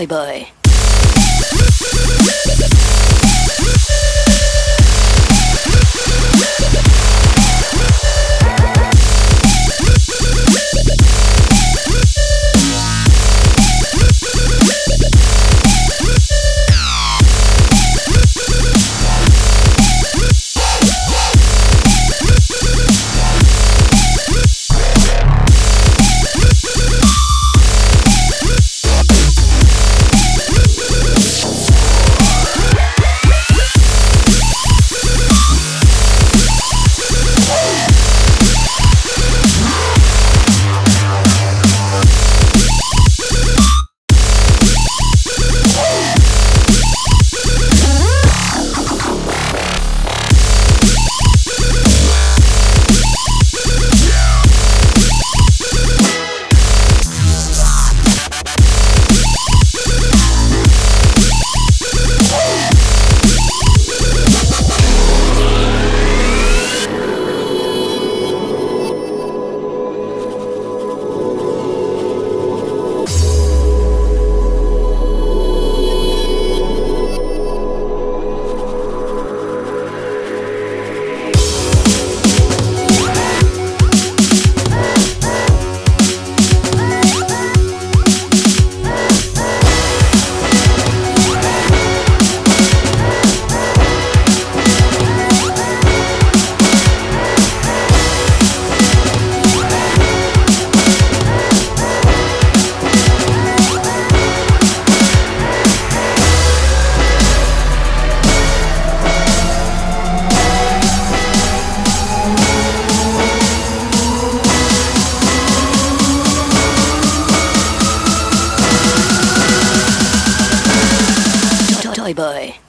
Toy Boy. Playboy.